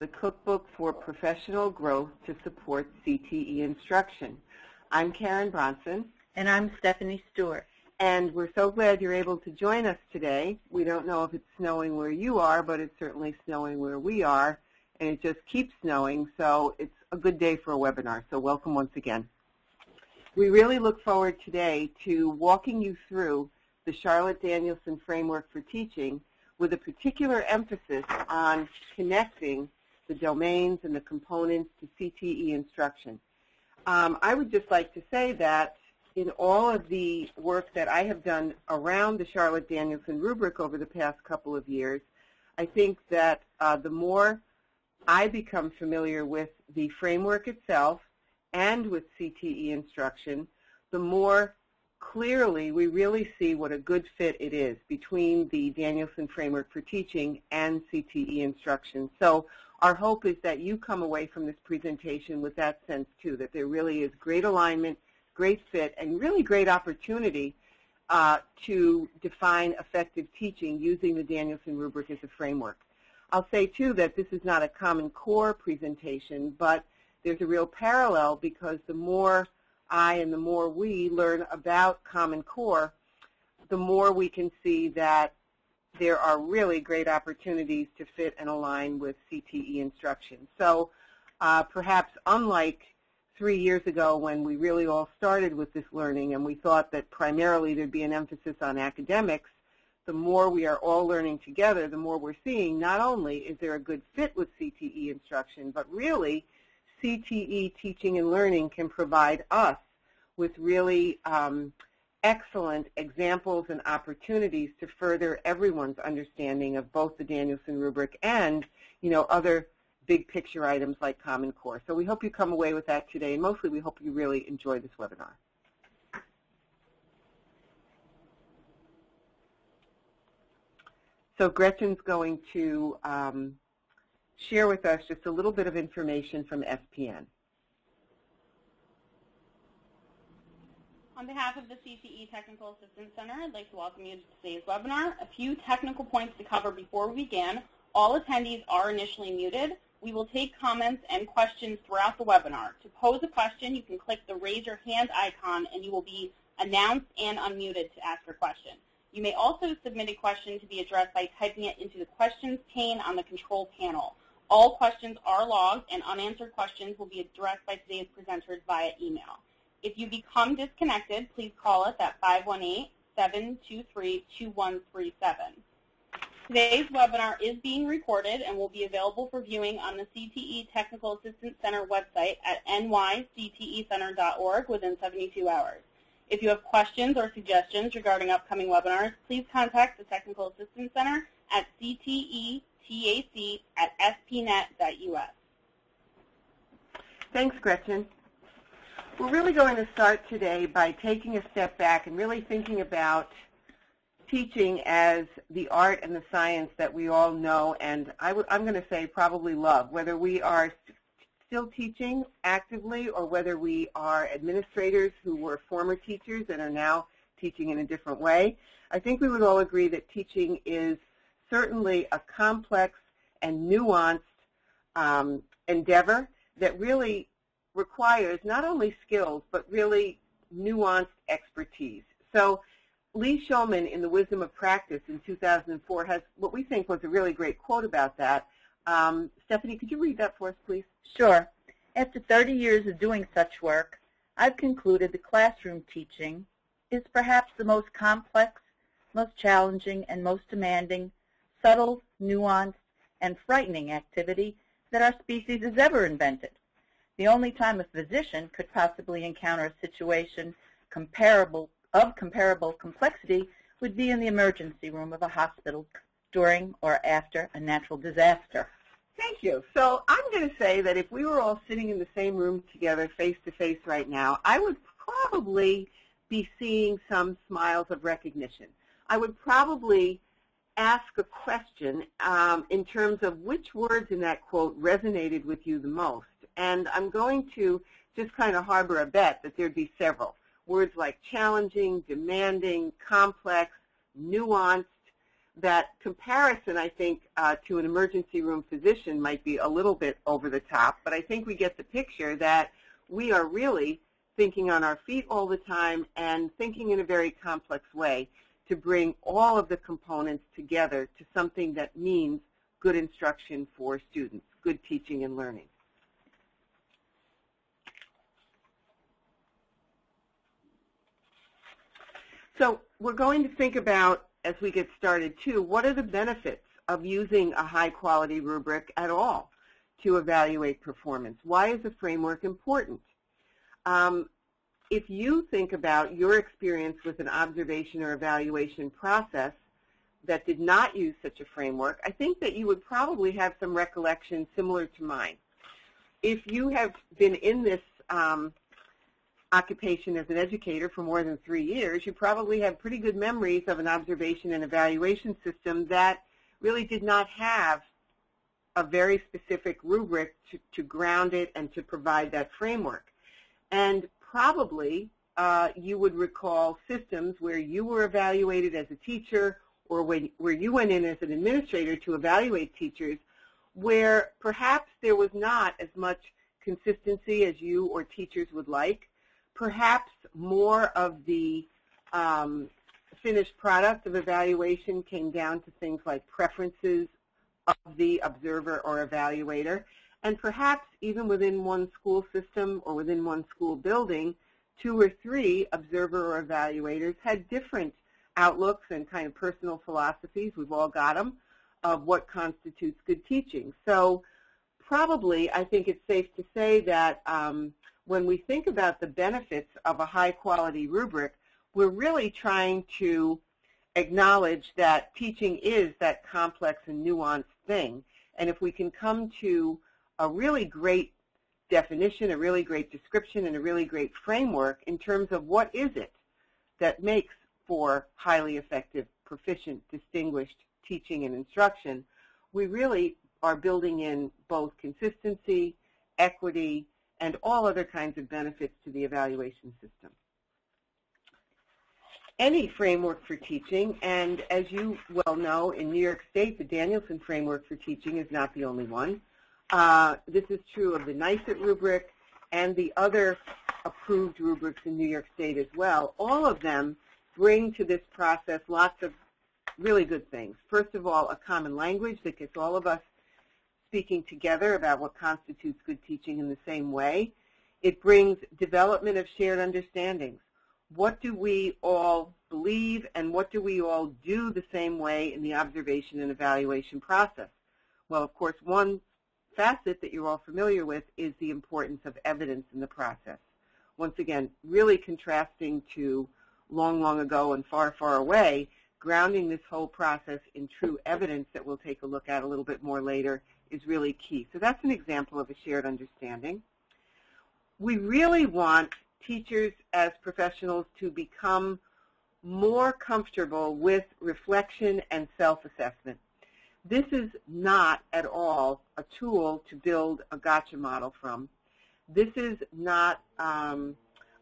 the cookbook for professional growth to support CTE instruction. I'm Karen Bronson. And I'm Stephanie Stewart. And we're so glad you're able to join us today. We don't know if it's snowing where you are, but it's certainly snowing where we are, and it just keeps snowing, so it's a good day for a webinar, so welcome once again. We really look forward today to walking you through the Charlotte Danielson Framework for Teaching with a particular emphasis on connecting the domains and the components to CTE instruction. Um, I would just like to say that in all of the work that I have done around the Charlotte Danielson rubric over the past couple of years, I think that uh, the more I become familiar with the framework itself and with CTE instruction, the more clearly we really see what a good fit it is between the Danielson Framework for Teaching and CTE instruction. So our hope is that you come away from this presentation with that sense too, that there really is great alignment great fit, and really great opportunity uh, to define effective teaching using the Danielson rubric as a framework. I'll say, too, that this is not a Common Core presentation, but there's a real parallel because the more I and the more we learn about Common Core, the more we can see that there are really great opportunities to fit and align with CTE instruction. So uh, perhaps unlike three years ago when we really all started with this learning and we thought that primarily there'd be an emphasis on academics, the more we are all learning together, the more we're seeing not only is there a good fit with CTE instruction, but really CTE teaching and learning can provide us with really um, excellent examples and opportunities to further everyone's understanding of both the Danielson rubric and you know other big picture items like Common Core. So we hope you come away with that today, and mostly we hope you really enjoy this webinar. So Gretchen's going to um, share with us just a little bit of information from SPN. On behalf of the CTE Technical Assistance Center, I'd like to welcome you to today's webinar. A few technical points to cover before we begin. All attendees are initially muted. We will take comments and questions throughout the webinar. To pose a question, you can click the raise your hand icon and you will be announced and unmuted to ask your question. You may also submit a question to be addressed by typing it into the questions pane on the control panel. All questions are logged and unanswered questions will be addressed by today's presenters via email. If you become disconnected, please call us at 518-723-2137. Today's webinar is being recorded and will be available for viewing on the CTE Technical Assistance Center website at nyctecenter.org within 72 hours. If you have questions or suggestions regarding upcoming webinars, please contact the Technical Assistance Center at ctetac at spnet.us. Thanks, Gretchen. We're really going to start today by taking a step back and really thinking about teaching as the art and the science that we all know and i w I'm going to say probably love, whether we are still teaching actively or whether we are administrators who were former teachers and are now teaching in a different way. I think we would all agree that teaching is certainly a complex and nuanced um, endeavor that really requires not only skills but really nuanced expertise. So Lee Shulman in The Wisdom of Practice in 2004 has what we think was a really great quote about that. Um, Stephanie, could you read that for us, please? Sure. After 30 years of doing such work, I've concluded that classroom teaching is perhaps the most complex, most challenging, and most demanding, subtle, nuanced, and frightening activity that our species has ever invented. The only time a physician could possibly encounter a situation comparable of comparable complexity would be in the emergency room of a hospital during or after a natural disaster. Thank you. So I'm going to say that if we were all sitting in the same room together face to face right now, I would probably be seeing some smiles of recognition. I would probably ask a question um, in terms of which words in that quote resonated with you the most. And I'm going to just kind of harbor a bet that there'd be several words like challenging, demanding, complex, nuanced, that comparison, I think, uh, to an emergency room physician might be a little bit over the top, but I think we get the picture that we are really thinking on our feet all the time and thinking in a very complex way to bring all of the components together to something that means good instruction for students, good teaching and learning. So we're going to think about, as we get started too, what are the benefits of using a high quality rubric at all to evaluate performance? Why is a framework important? Um, if you think about your experience with an observation or evaluation process that did not use such a framework, I think that you would probably have some recollection similar to mine. If you have been in this um, occupation as an educator for more than three years, you probably have pretty good memories of an observation and evaluation system that really did not have a very specific rubric to, to ground it and to provide that framework. And probably uh, you would recall systems where you were evaluated as a teacher or when, where you went in as an administrator to evaluate teachers where perhaps there was not as much consistency as you or teachers would like. Perhaps more of the um, finished product of evaluation came down to things like preferences of the observer or evaluator. And perhaps even within one school system or within one school building, two or three observer or evaluators had different outlooks and kind of personal philosophies, we've all got them, of what constitutes good teaching. So probably I think it's safe to say that um, when we think about the benefits of a high quality rubric, we're really trying to acknowledge that teaching is that complex and nuanced thing. And if we can come to a really great definition, a really great description, and a really great framework in terms of what is it that makes for highly effective, proficient, distinguished teaching and instruction, we really are building in both consistency, equity, and all other kinds of benefits to the evaluation system. Any framework for teaching, and as you well know, in New York State, the Danielson framework for teaching is not the only one. Uh, this is true of the NYSUT rubric and the other approved rubrics in New York State as well. All of them bring to this process lots of really good things. First of all, a common language that gets all of us speaking together about what constitutes good teaching in the same way. It brings development of shared understandings. What do we all believe and what do we all do the same way in the observation and evaluation process? Well, of course, one facet that you're all familiar with is the importance of evidence in the process. Once again, really contrasting to long, long ago and far, far away, grounding this whole process in true evidence that we'll take a look at a little bit more later is really key. So that's an example of a shared understanding. We really want teachers as professionals to become more comfortable with reflection and self-assessment. This is not at all a tool to build a gotcha model from. This is not um,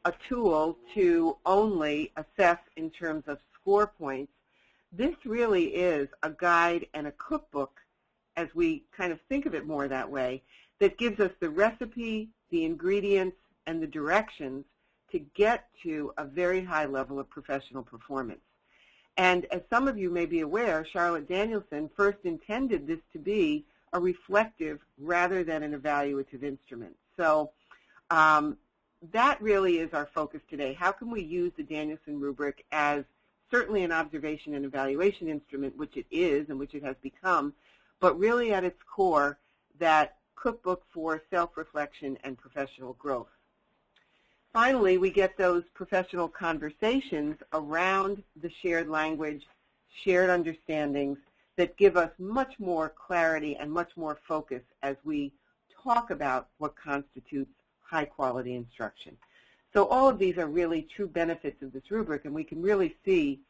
a tool to only assess in terms of score points. This really is a guide and a cookbook, as we kind of think of it more that way, that gives us the recipe, the ingredients, and the directions to get to a very high level of professional performance. And as some of you may be aware, Charlotte Danielson first intended this to be a reflective rather than an evaluative instrument. So um, that really is our focus today. How can we use the Danielson rubric as certainly an observation and evaluation instrument, which it is and which it has become, but really at its core, that cookbook for self-reflection and professional growth. Finally, we get those professional conversations around the shared language, shared understandings that give us much more clarity and much more focus as we talk about what constitutes high quality instruction. So all of these are really true benefits of this rubric, and we can really see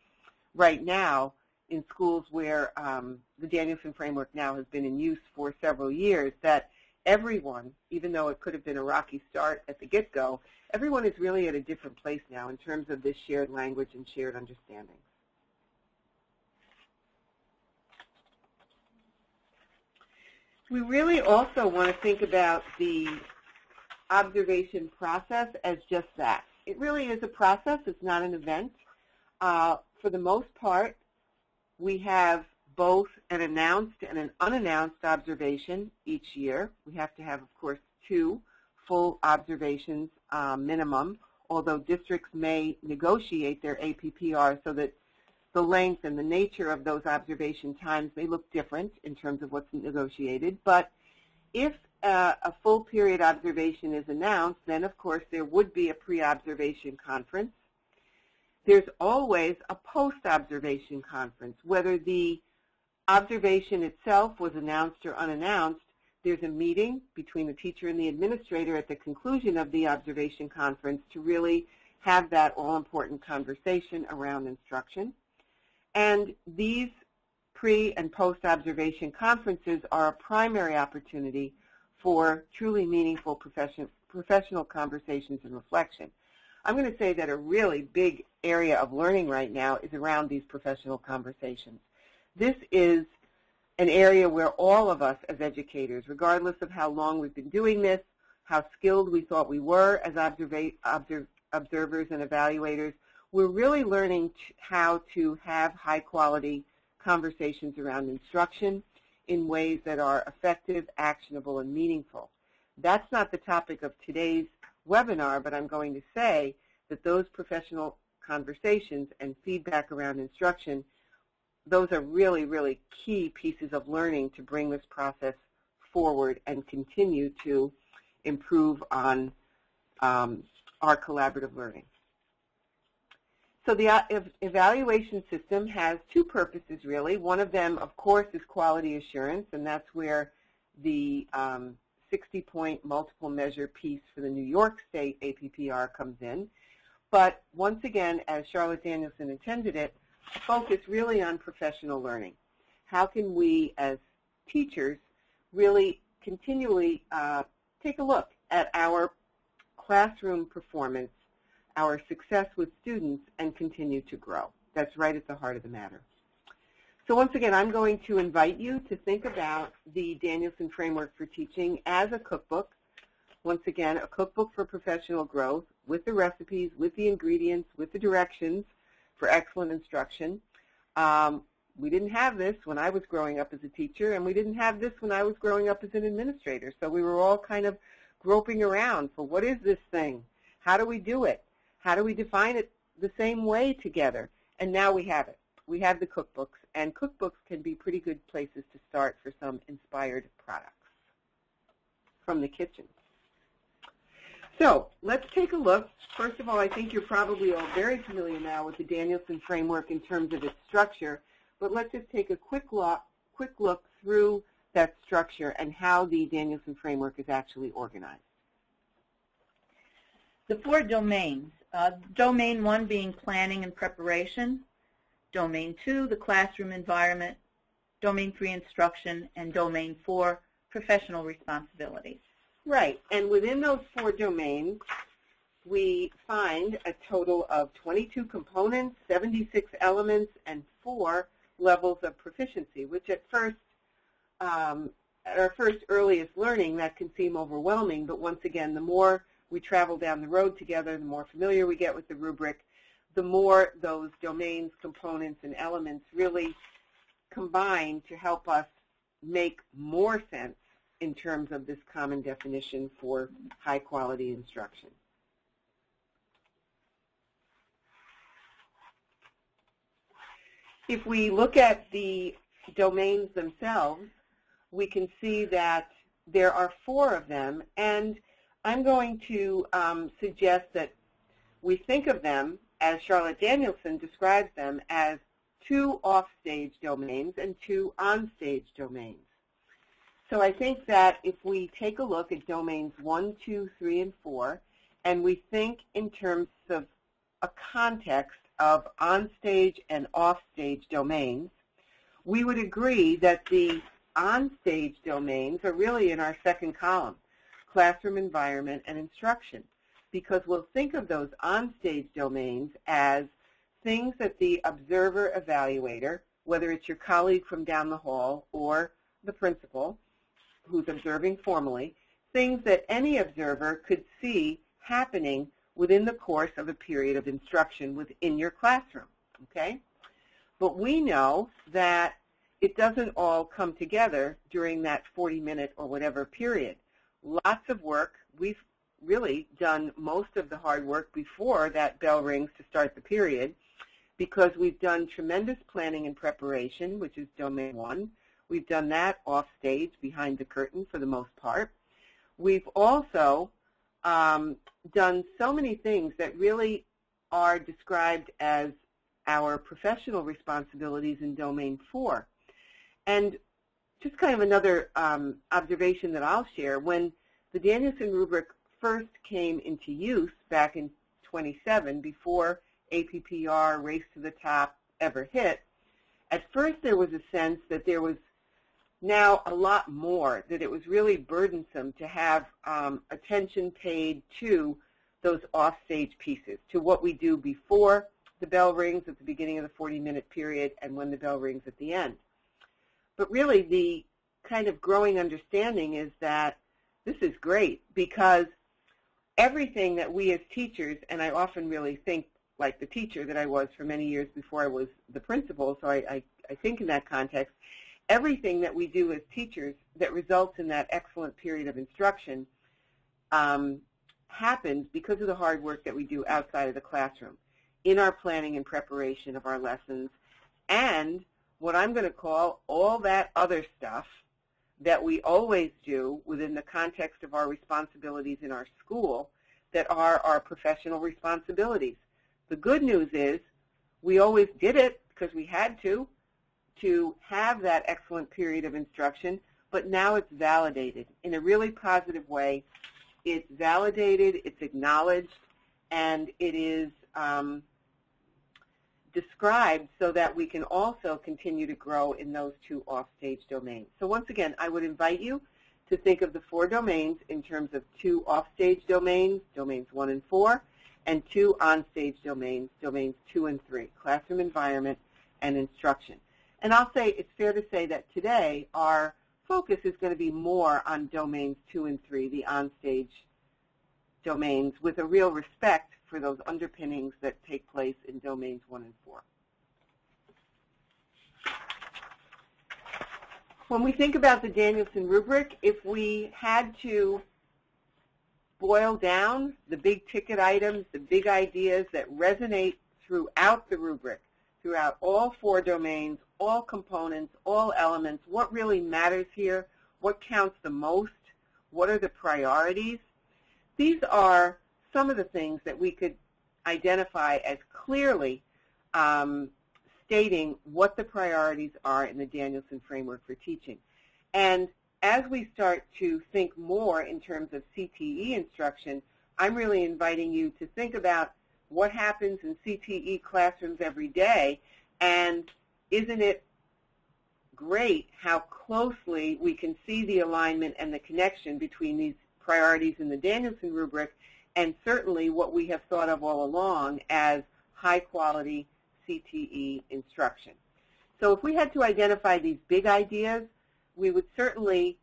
right now in schools where um, the Danielson framework now has been in use for several years that everyone, even though it could have been a rocky start at the get-go, everyone is really at a different place now in terms of this shared language and shared understanding. We really also want to think about the observation process as just that. It really is a process. It's not an event. Uh, for the most part, we have both an announced and an unannounced observation each year. We have to have, of course, two full observations uh, minimum, although districts may negotiate their APPR so that the length and the nature of those observation times may look different in terms of what's negotiated. But if uh, a full period observation is announced, then of course there would be a pre-observation conference. There's always a post-observation conference. Whether the observation itself was announced or unannounced, there's a meeting between the teacher and the administrator at the conclusion of the observation conference to really have that all-important conversation around instruction. And these pre- and post-observation conferences are a primary opportunity for truly meaningful profession, professional conversations and reflection. I'm going to say that a really big area of learning right now is around these professional conversations. This is an area where all of us as educators, regardless of how long we've been doing this, how skilled we thought we were as observers and evaluators, we're really learning how to have high quality conversations around instruction in ways that are effective, actionable, and meaningful. That's not the topic of today's webinar, but I'm going to say that those professional conversations and feedback around instruction, those are really, really key pieces of learning to bring this process forward and continue to improve on um, our collaborative learning. So the evaluation system has two purposes, really. One of them, of course, is quality assurance, and that's where the 60-point um, multiple measure piece for the New York State APPR comes in. But once again, as Charlotte Danielson intended it, focus really on professional learning. How can we, as teachers, really continually uh, take a look at our classroom performance our success with students and continue to grow. That's right at the heart of the matter. So once again, I'm going to invite you to think about the Danielson Framework for Teaching as a cookbook. Once again, a cookbook for professional growth with the recipes, with the ingredients, with the directions for excellent instruction. Um, we didn't have this when I was growing up as a teacher, and we didn't have this when I was growing up as an administrator. So we were all kind of groping around for what is this thing? How do we do it? How do we define it the same way together? And now we have it. We have the cookbooks, and cookbooks can be pretty good places to start for some inspired products from the kitchen. So let's take a look. First of all, I think you're probably all very familiar now with the Danielson framework in terms of its structure, but let's just take a quick look, quick look through that structure and how the Danielson framework is actually organized. The four domains uh, domain one being planning and preparation, domain two, the classroom environment, domain three, instruction, and domain four, professional responsibilities. Right, and within those four domains, we find a total of 22 components, 76 elements, and four levels of proficiency, which at first, um, at our first earliest learning, that can seem overwhelming, but once again, the more we travel down the road together, the more familiar we get with the rubric, the more those domains, components, and elements really combine to help us make more sense in terms of this common definition for high quality instruction. If we look at the domains themselves, we can see that there are four of them, and I'm going to um, suggest that we think of them, as Charlotte Danielson describes them, as two offstage domains and two onstage domains. So I think that if we take a look at domains 1, 2, 3, and 4, and we think in terms of a context of onstage and offstage domains, we would agree that the onstage domains are really in our second column classroom environment, and instruction. Because we'll think of those on-stage domains as things that the observer evaluator, whether it's your colleague from down the hall or the principal, who's observing formally, things that any observer could see happening within the course of a period of instruction within your classroom, okay? But we know that it doesn't all come together during that 40-minute or whatever period. Lots of work. We've really done most of the hard work before that bell rings to start the period because we've done tremendous planning and preparation, which is domain one. We've done that off stage behind the curtain for the most part. We've also um, done so many things that really are described as our professional responsibilities in domain four. And just kind of another um, observation that I'll share, when the Danielson rubric first came into use back in 27, before APPR, Race to the Top, ever hit, at first there was a sense that there was now a lot more, that it was really burdensome to have um, attention paid to those offstage pieces, to what we do before the bell rings at the beginning of the 40-minute period and when the bell rings at the end. But really the kind of growing understanding is that this is great because everything that we as teachers, and I often really think like the teacher that I was for many years before I was the principal, so I, I, I think in that context, everything that we do as teachers that results in that excellent period of instruction um, happens because of the hard work that we do outside of the classroom in our planning and preparation of our lessons and what I'm going to call all that other stuff that we always do within the context of our responsibilities in our school that are our professional responsibilities. The good news is we always did it because we had to, to have that excellent period of instruction, but now it's validated in a really positive way. It's validated, it's acknowledged, and it is um, described so that we can also continue to grow in those two offstage domains. So once again, I would invite you to think of the four domains in terms of two offstage domains, domains one and four, and two onstage domains, domains two and three, classroom environment and instruction. And I'll say it's fair to say that today our focus is going to be more on domains two and three, the onstage domains, with a real respect for those underpinnings that take place in domains one and four. When we think about the Danielson rubric, if we had to boil down the big ticket items, the big ideas that resonate throughout the rubric, throughout all four domains, all components, all elements, what really matters here, what counts the most, what are the priorities. These are some of the things that we could identify as clearly um, stating what the priorities are in the Danielson framework for teaching. And as we start to think more in terms of CTE instruction, I'm really inviting you to think about what happens in CTE classrooms every day, and isn't it great how closely we can see the alignment and the connection between these priorities in the Danielson rubric and certainly what we have thought of all along as high-quality CTE instruction. So if we had to identify these big ideas, we would certainly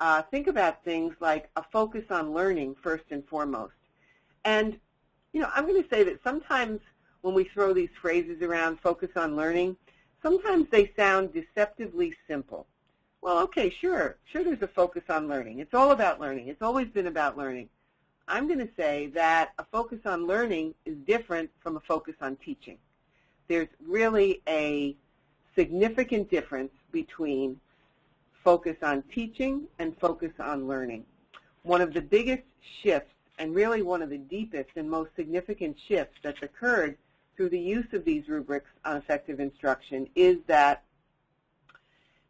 uh, think about things like a focus on learning first and foremost. And, you know, I'm going to say that sometimes when we throw these phrases around, focus on learning, sometimes they sound deceptively simple. Well, okay, sure. Sure there's a focus on learning. It's all about learning. It's always been about learning. I'm going to say that a focus on learning is different from a focus on teaching. There's really a significant difference between focus on teaching and focus on learning. One of the biggest shifts and really one of the deepest and most significant shifts that's occurred through the use of these rubrics on effective instruction is that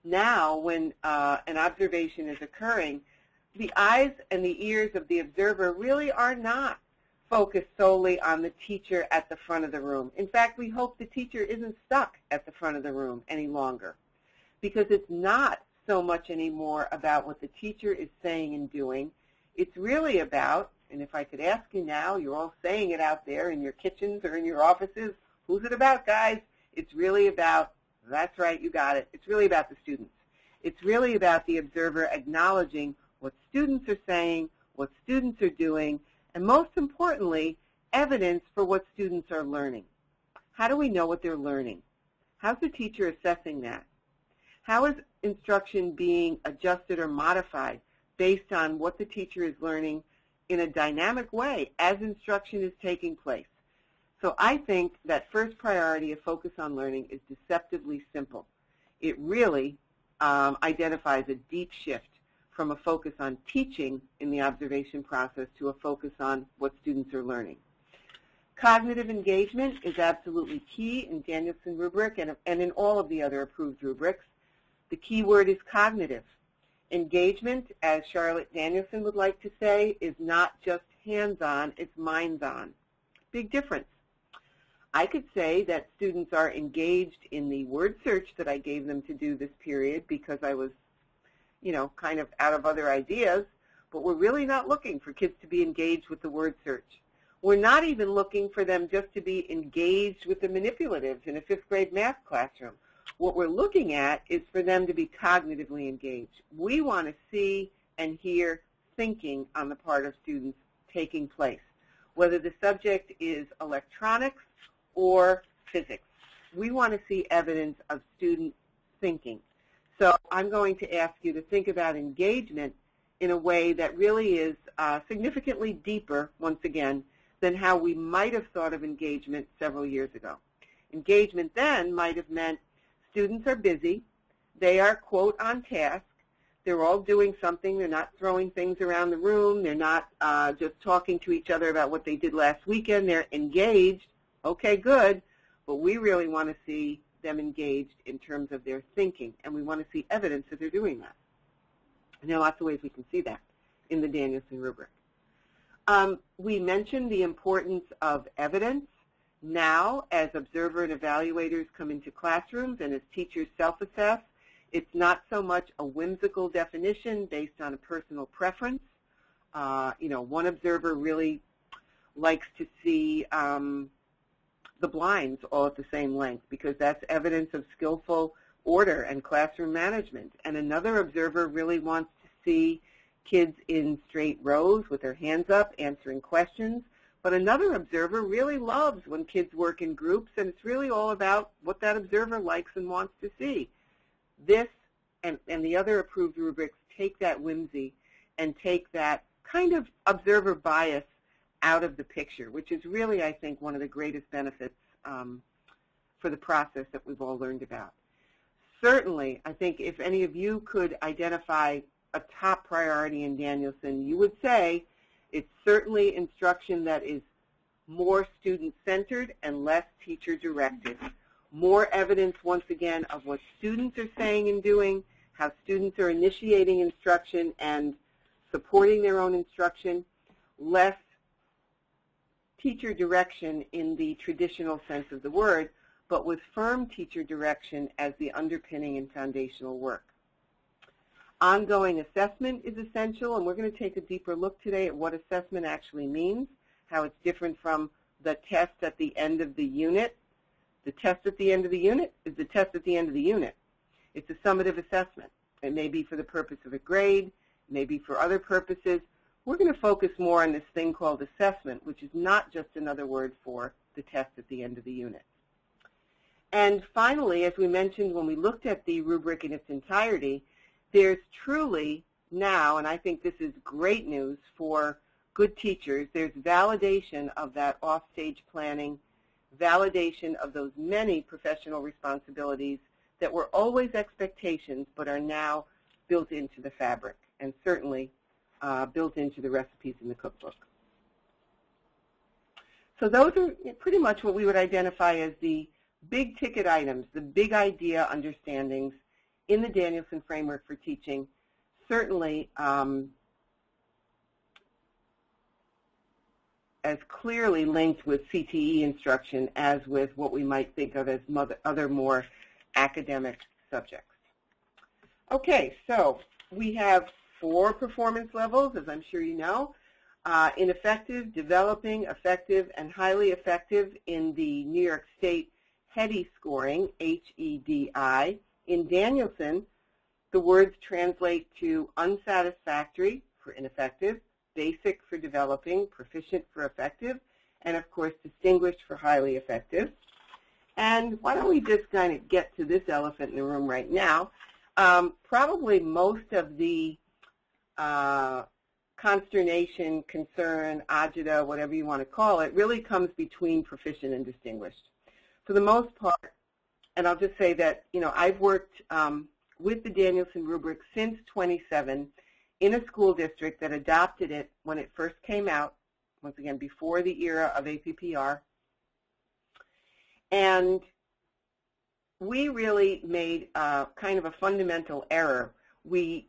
now when uh, an observation is occurring, the eyes and the ears of the observer really are not focused solely on the teacher at the front of the room. In fact, we hope the teacher isn't stuck at the front of the room any longer because it's not so much anymore about what the teacher is saying and doing. It's really about, and if I could ask you now, you're all saying it out there in your kitchens or in your offices, who's it about, guys? It's really about, that's right, you got it, it's really about the students. It's really about the observer acknowledging what students are saying, what students are doing, and most importantly, evidence for what students are learning. How do we know what they're learning? How's the teacher assessing that? How is instruction being adjusted or modified based on what the teacher is learning in a dynamic way as instruction is taking place? So I think that first priority of focus on learning is deceptively simple. It really um, identifies a deep shift from a focus on teaching in the observation process to a focus on what students are learning. Cognitive engagement is absolutely key in Danielson rubric and, and in all of the other approved rubrics. The key word is cognitive. Engagement, as Charlotte Danielson would like to say, is not just hands-on, it's minds-on. Big difference. I could say that students are engaged in the word search that I gave them to do this period because I was, you know, kind of out of other ideas, but we're really not looking for kids to be engaged with the word search. We're not even looking for them just to be engaged with the manipulatives in a fifth grade math classroom. What we're looking at is for them to be cognitively engaged. We want to see and hear thinking on the part of students taking place, whether the subject is electronics or physics. We want to see evidence of student thinking. So I'm going to ask you to think about engagement in a way that really is uh, significantly deeper, once again, than how we might have thought of engagement several years ago. Engagement then might have meant students are busy, they are, quote, on task, they're all doing something, they're not throwing things around the room, they're not uh, just talking to each other about what they did last weekend, they're engaged, okay, good, but we really want to see them engaged in terms of their thinking, and we want to see evidence that they're doing that. And there are lots of ways we can see that in the Danielson rubric. Um, we mentioned the importance of evidence now as observer and evaluators come into classrooms and as teachers self-assess. It's not so much a whimsical definition based on a personal preference. Uh, you know, one observer really likes to see um, the blinds all at the same length because that's evidence of skillful order and classroom management. And another observer really wants to see kids in straight rows with their hands up answering questions. But another observer really loves when kids work in groups, and it's really all about what that observer likes and wants to see. This and, and the other approved rubrics take that whimsy and take that kind of observer bias out of the picture, which is really, I think, one of the greatest benefits um, for the process that we've all learned about. Certainly, I think if any of you could identify a top priority in Danielson, you would say it's certainly instruction that is more student-centered and less teacher-directed. More evidence, once again, of what students are saying and doing, how students are initiating instruction and supporting their own instruction, less teacher direction in the traditional sense of the word, but with firm teacher direction as the underpinning and foundational work. Ongoing assessment is essential, and we're going to take a deeper look today at what assessment actually means, how it's different from the test at the end of the unit. The test at the end of the unit is the test at the end of the unit. It's a summative assessment. It may be for the purpose of a grade, maybe for other purposes, we're going to focus more on this thing called assessment, which is not just another word for the test at the end of the unit. And finally, as we mentioned when we looked at the rubric in its entirety, there's truly now, and I think this is great news for good teachers, there's validation of that offstage planning, validation of those many professional responsibilities that were always expectations but are now built into the fabric. And certainly uh, built into the recipes in the cookbook. So those are pretty much what we would identify as the big ticket items, the big idea understandings in the Danielson framework for teaching. Certainly um, as clearly linked with CTE instruction as with what we might think of as other more academic subjects. Okay, so we have four performance levels, as I'm sure you know. Uh, ineffective, developing, effective, and highly effective in the New York State HEDI scoring, H-E-D-I. In Danielson, The words translate to unsatisfactory for ineffective, basic for developing, proficient for effective, and of course distinguished for highly effective. And why don't we just kind of get to this elephant in the room right now. Um, probably most of the uh, consternation, concern, agita, whatever you want to call it, really comes between proficient and distinguished. For the most part, and I'll just say that, you know, I've worked um, with the Danielson rubric since 27 in a school district that adopted it when it first came out, once again, before the era of APPR. And we really made uh, kind of a fundamental error. We,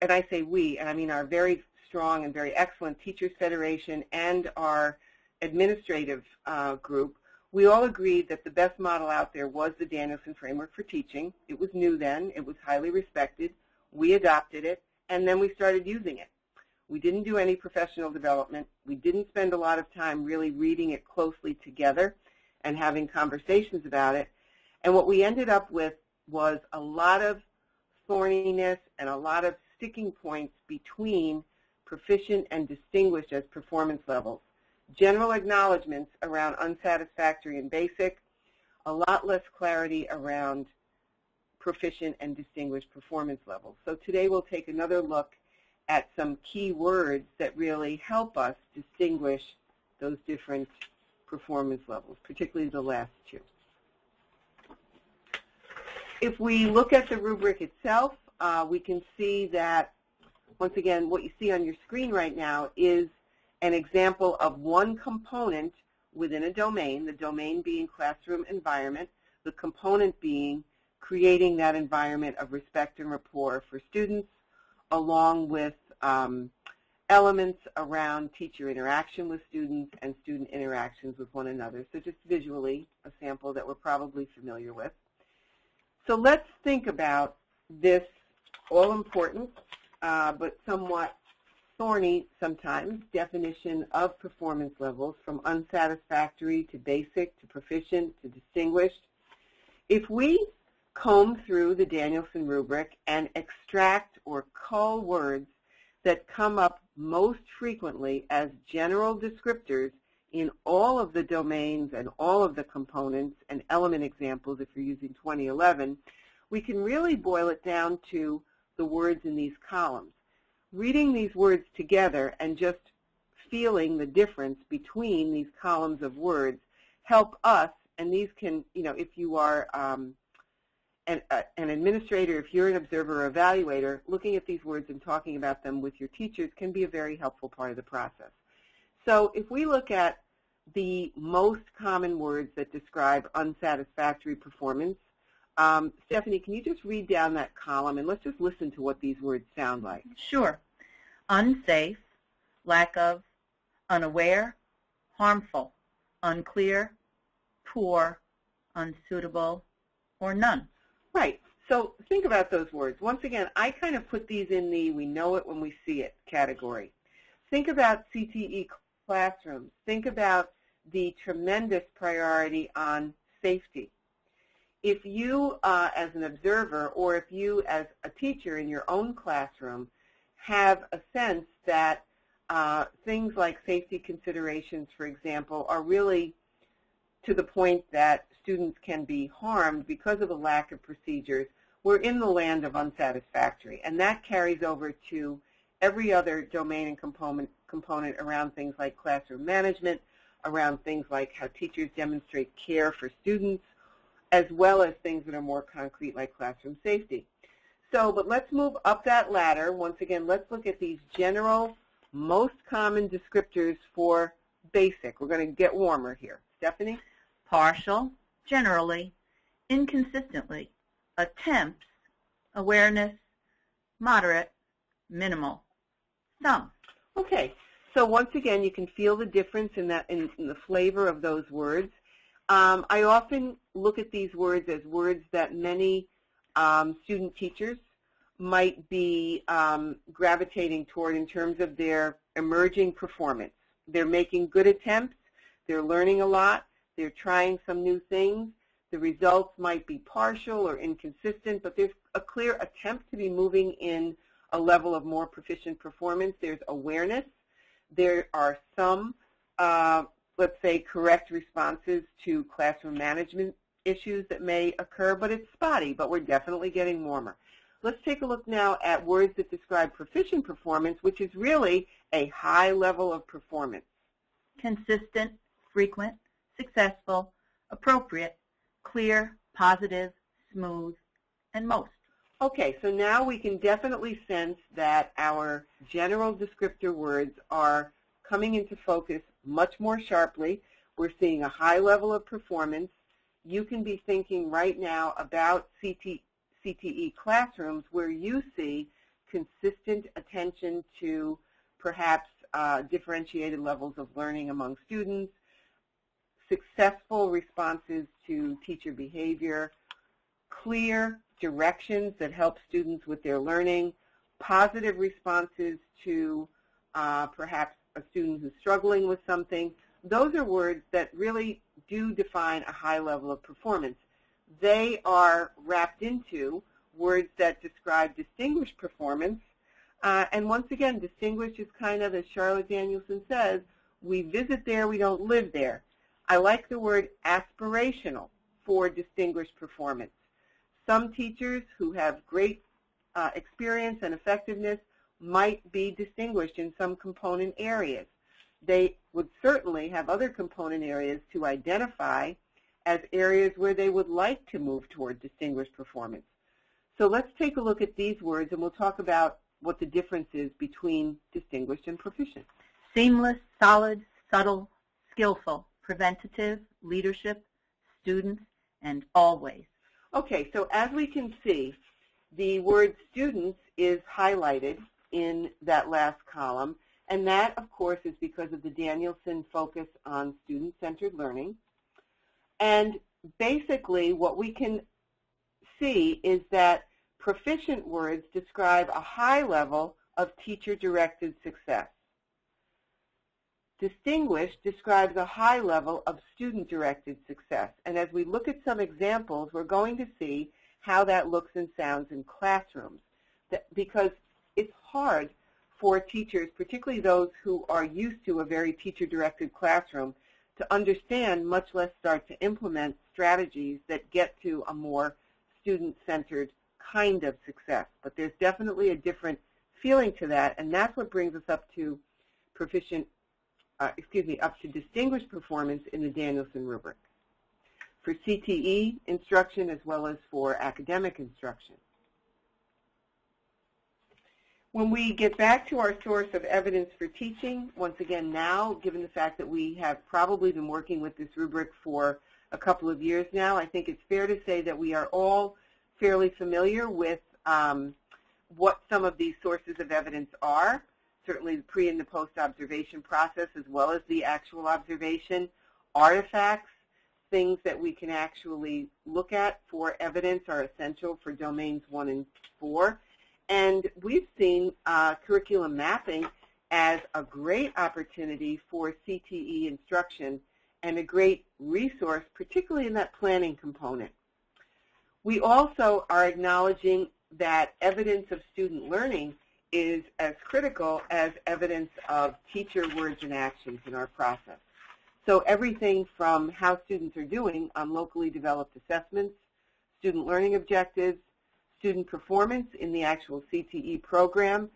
and I say we, and I mean our very strong and very excellent Teachers Federation and our administrative uh, group, we all agreed that the best model out there was the Danielson Framework for Teaching. It was new then. It was highly respected. We adopted it, and then we started using it. We didn't do any professional development. We didn't spend a lot of time really reading it closely together and having conversations about it. And what we ended up with was a lot of thorniness and a lot of sticking points between proficient and distinguished as performance levels. General acknowledgments around unsatisfactory and basic, a lot less clarity around proficient and distinguished performance levels. So today we'll take another look at some key words that really help us distinguish those different performance levels, particularly the last two. If we look at the rubric itself, uh, we can see that, once again, what you see on your screen right now is an example of one component within a domain, the domain being classroom environment, the component being creating that environment of respect and rapport for students, along with um, elements around teacher interaction with students and student interactions with one another. So just visually, a sample that we're probably familiar with. So let's think about this all-important, uh, but somewhat thorny sometimes, definition of performance levels from unsatisfactory to basic to proficient to distinguished. If we comb through the Danielson rubric and extract or cull words that come up most frequently as general descriptors in all of the domains and all of the components and element examples if you're using 2011, we can really boil it down to the words in these columns. Reading these words together and just feeling the difference between these columns of words help us, and these can, you know, if you are um, an, uh, an administrator, if you're an observer or evaluator, looking at these words and talking about them with your teachers can be a very helpful part of the process. So if we look at the most common words that describe unsatisfactory performance, um, Stephanie, can you just read down that column and let's just listen to what these words sound like? Sure. Unsafe, lack of, unaware, harmful, unclear, poor, unsuitable, or none. Right. So think about those words. Once again, I kind of put these in the we know it when we see it category. Think about CTE classrooms. Think about the tremendous priority on safety. If you, uh, as an observer, or if you, as a teacher in your own classroom, have a sense that uh, things like safety considerations, for example, are really to the point that students can be harmed because of a lack of procedures, we're in the land of unsatisfactory. And that carries over to every other domain and component, component around things like classroom management, around things like how teachers demonstrate care for students, as well as things that are more concrete like classroom safety. So, but let's move up that ladder. Once again, let's look at these general, most common descriptors for basic. We're going to get warmer here. Stephanie? Partial, generally, inconsistently, attempts, awareness, moderate, minimal, some. Okay, so once again, you can feel the difference in that in, in the flavor of those words. Um, I often look at these words as words that many um, student teachers might be um, gravitating toward in terms of their emerging performance. They're making good attempts. They're learning a lot. They're trying some new things. The results might be partial or inconsistent, but there's a clear attempt to be moving in a level of more proficient performance. There's awareness. There are some, uh, let's say, correct responses to classroom management issues that may occur, but it's spotty, but we're definitely getting warmer. Let's take a look now at words that describe proficient performance, which is really a high level of performance. Consistent, frequent, successful, appropriate, clear, positive, smooth, and most. Okay, so now we can definitely sense that our general descriptor words are coming into focus much more sharply. We're seeing a high level of performance. You can be thinking right now about CT, CTE classrooms where you see consistent attention to perhaps uh, differentiated levels of learning among students, successful responses to teacher behavior, clear directions that help students with their learning, positive responses to uh, perhaps a student who's struggling with something. Those are words that really do define a high level of performance. They are wrapped into words that describe distinguished performance. Uh, and once again, distinguished is kind of, as Charlotte Danielson says, we visit there, we don't live there. I like the word aspirational for distinguished performance. Some teachers who have great uh, experience and effectiveness might be distinguished in some component areas. They would certainly have other component areas to identify as areas where they would like to move toward distinguished performance. So let's take a look at these words and we'll talk about what the difference is between distinguished and proficient. Seamless, solid, subtle, skillful, preventative, leadership, students, and always. Okay, so as we can see, the word students is highlighted in that last column, and that, of course, is because of the Danielson focus on student-centered learning. And basically, what we can see is that proficient words describe a high level of teacher-directed success. Distinguished describes a high level of student-directed success. And as we look at some examples, we're going to see how that looks and sounds in classrooms. That, because it's hard for teachers, particularly those who are used to a very teacher-directed classroom, to understand, much less start to implement strategies that get to a more student-centered kind of success. But there's definitely a different feeling to that, and that's what brings us up to proficient uh, excuse me, up to distinguished performance in the Danielson rubric for CTE instruction as well as for academic instruction. When we get back to our source of evidence for teaching, once again now, given the fact that we have probably been working with this rubric for a couple of years now, I think it's fair to say that we are all fairly familiar with um, what some of these sources of evidence are certainly the pre and the post-observation process as well as the actual observation, artifacts, things that we can actually look at for evidence are essential for domains one and four. And we've seen uh, curriculum mapping as a great opportunity for CTE instruction and a great resource, particularly in that planning component. We also are acknowledging that evidence of student learning is as critical as evidence of teacher words and actions in our process. So everything from how students are doing on locally developed assessments, student learning objectives, student performance in the actual CTE program,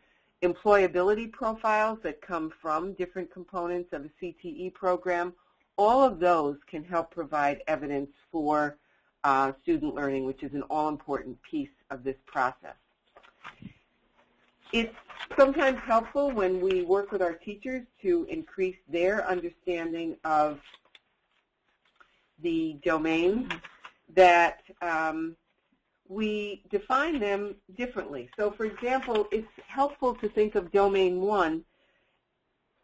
employability profiles that come from different components of a CTE program, all of those can help provide evidence for uh, student learning, which is an all-important piece of this process. It's sometimes helpful when we work with our teachers to increase their understanding of the domains that um, we define them differently. So for example, it's helpful to think of domain one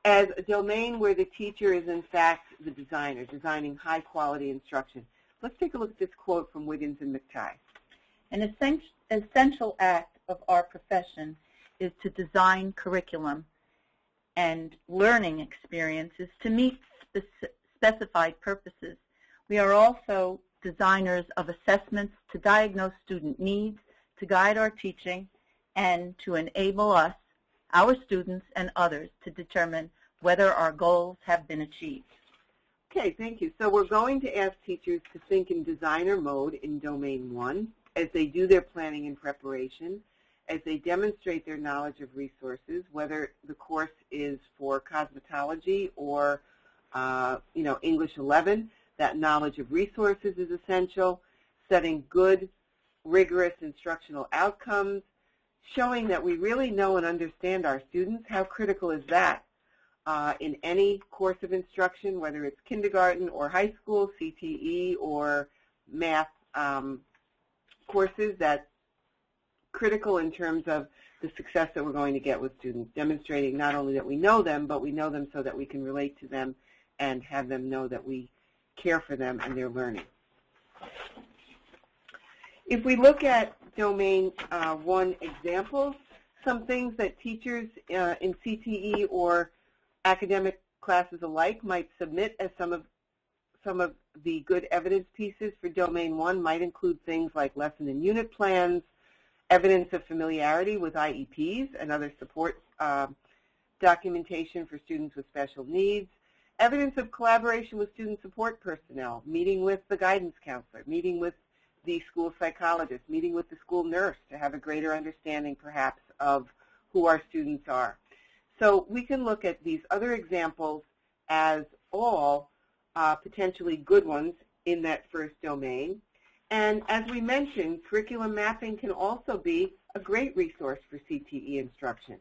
as a domain where the teacher is in fact the designer, designing high quality instruction. Let's take a look at this quote from Wiggins and McTighe. An essential act of our profession is to design curriculum and learning experiences to meet specified purposes. We are also designers of assessments to diagnose student needs, to guide our teaching and to enable us, our students, and others to determine whether our goals have been achieved. Okay, thank you. So we're going to ask teachers to think in designer mode in Domain 1 as they do their planning and preparation, as they demonstrate their knowledge of resources, whether the course is for cosmetology or, uh, you know, English 11, that knowledge of resources is essential, setting good, rigorous instructional outcomes, showing that we really know and understand our students. How critical is that? uh, in any course of instruction, whether it's kindergarten or high school, CTE, or math um, courses, that's critical in terms of the success that we're going to get with students, demonstrating not only that we know them, but we know them so that we can relate to them and have them know that we care for them and their learning. If we look at domain uh, one examples, some things that teachers uh, in CTE or academic classes alike might submit as some of some of the good evidence pieces for Domain 1 might include things like lesson and unit plans, evidence of familiarity with IEPs and other support uh, documentation for students with special needs, evidence of collaboration with student support personnel, meeting with the guidance counselor, meeting with the school psychologist, meeting with the school nurse to have a greater understanding perhaps of who our students are. So we can look at these other examples as all uh, potentially good ones in that first domain. And as we mentioned, curriculum mapping can also be a great resource for CTE instruction.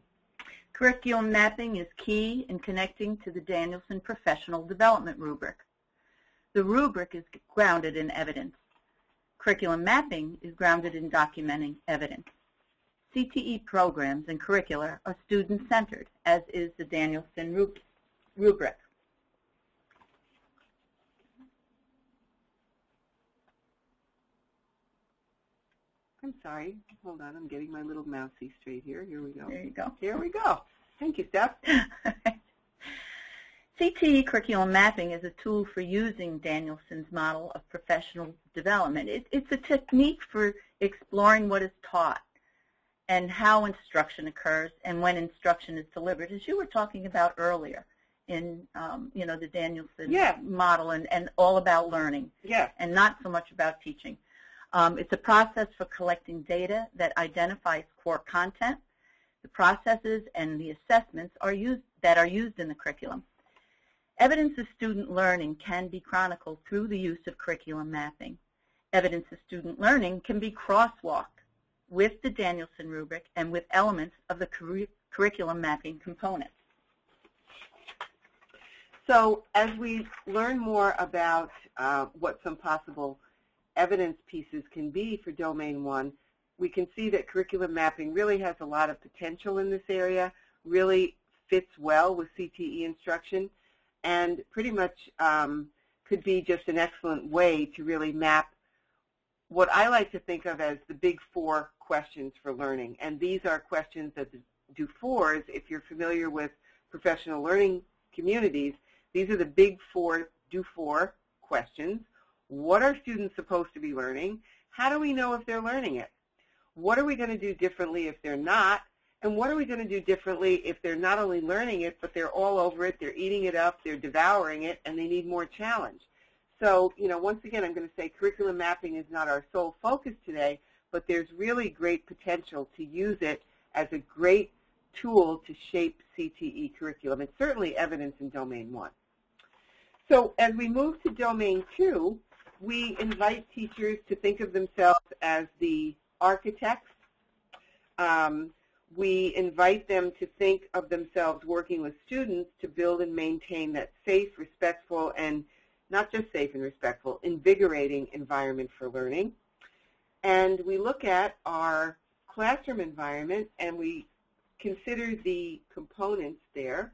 Curriculum mapping is key in connecting to the Danielson Professional Development Rubric. The rubric is grounded in evidence. Curriculum mapping is grounded in documenting evidence. CTE programs and curricula are student-centered, as is the Danielson rubric. I'm sorry. Hold on. I'm getting my little mousey straight here. Here we go. There you go. Here we go. Thank you, Steph. CTE curriculum mapping is a tool for using Danielson's model of professional development. It, it's a technique for exploring what is taught and how instruction occurs and when instruction is delivered, as you were talking about earlier in um, you know the Danielson yeah. model and, and all about learning yeah. and not so much about teaching. Um, it's a process for collecting data that identifies core content. The processes and the assessments are used that are used in the curriculum. Evidence of student learning can be chronicled through the use of curriculum mapping. Evidence of student learning can be crosswalked with the Danielson rubric and with elements of the curriculum mapping component. So as we learn more about uh, what some possible evidence pieces can be for Domain 1, we can see that curriculum mapping really has a lot of potential in this area, really fits well with CTE instruction, and pretty much um, could be just an excellent way to really map what I like to think of as the big four questions for learning. And these are questions that do fours, if you're familiar with professional learning communities, these are the big four do four questions. What are students supposed to be learning? How do we know if they're learning it? What are we going to do differently if they're not? And what are we going to do differently if they're not only learning it, but they're all over it, they're eating it up, they're devouring it, and they need more challenge? So, you know, once again, I'm going to say curriculum mapping is not our sole focus today, but there's really great potential to use it as a great tool to shape CTE curriculum. It's certainly evidence in Domain 1. So as we move to Domain 2, we invite teachers to think of themselves as the architects. Um, we invite them to think of themselves working with students to build and maintain that safe, respectful, and not just safe and respectful, invigorating environment for learning. And we look at our classroom environment and we consider the components there.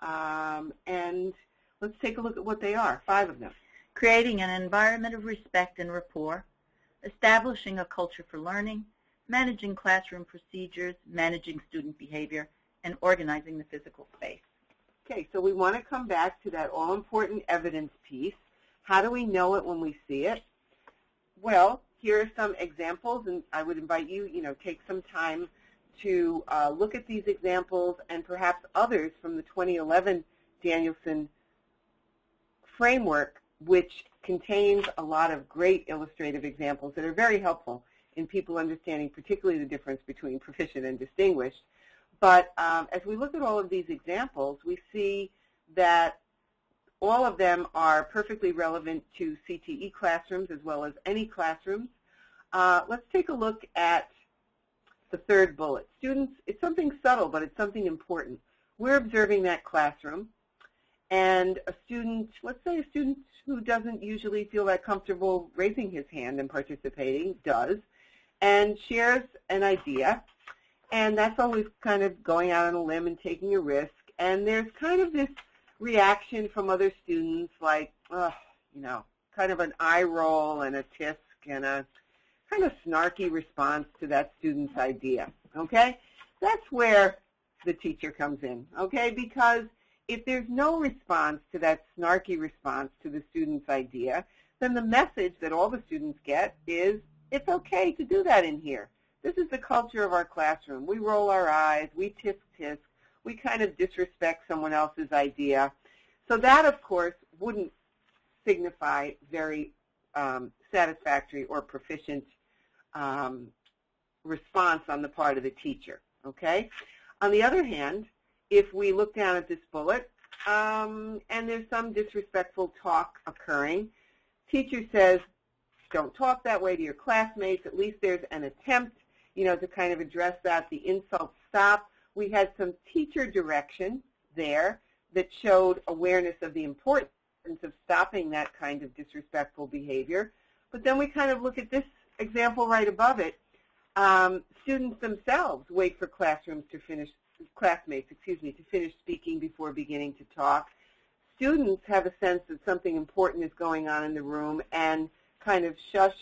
Um, and let's take a look at what they are, five of them. Creating an environment of respect and rapport, establishing a culture for learning, managing classroom procedures, managing student behavior, and organizing the physical space. Okay, so we want to come back to that all-important evidence piece. How do we know it when we see it? Well, here are some examples, and I would invite you, you know, take some time to uh, look at these examples and perhaps others from the 2011 Danielson framework, which contains a lot of great illustrative examples that are very helpful in people understanding particularly the difference between proficient and distinguished. But um, as we look at all of these examples, we see that all of them are perfectly relevant to CTE classrooms as well as any classrooms. Uh, let's take a look at the third bullet. Students, it's something subtle, but it's something important. We're observing that classroom, and a student, let's say a student who doesn't usually feel that comfortable raising his hand and participating does, and shares an idea, and that's always kind of going out on a limb and taking a risk, and there's kind of this reaction from other students like, oh, you know, kind of an eye roll and a tisk and a kind of snarky response to that student's idea, okay? That's where the teacher comes in, okay? Because if there's no response to that snarky response to the student's idea, then the message that all the students get is it's okay to do that in here. This is the culture of our classroom. We roll our eyes, we tisk tisk, we kind of disrespect someone else's idea. So that, of course, wouldn't signify very um, satisfactory or proficient um, response on the part of the teacher. Okay. On the other hand, if we look down at this bullet um, and there's some disrespectful talk occurring, teacher says, don't talk that way to your classmates. At least there's an attempt, you know, to kind of address that. The insults stop. We had some teacher direction there that showed awareness of the importance of stopping that kind of disrespectful behavior. But then we kind of look at this example right above it. Um, students themselves wait for classrooms to finish, classmates, excuse me, to finish speaking before beginning to talk. Students have a sense that something important is going on in the room and kind of shush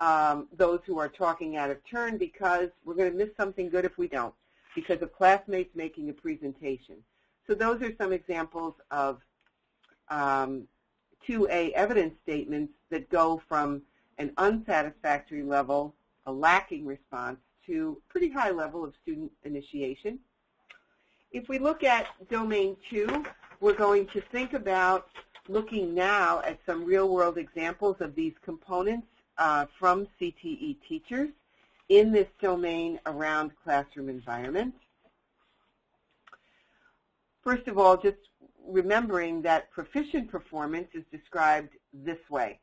um, those who are talking out of turn because we're going to miss something good if we don't, because of classmates making a presentation. So those are some examples of um, 2A evidence statements that go from an unsatisfactory level, a lacking response, to pretty high level of student initiation. If we look at domain two, we're going to think about looking now at some real-world examples of these components uh, from CTE teachers in this domain around classroom environment. First of all, just remembering that proficient performance is described this way.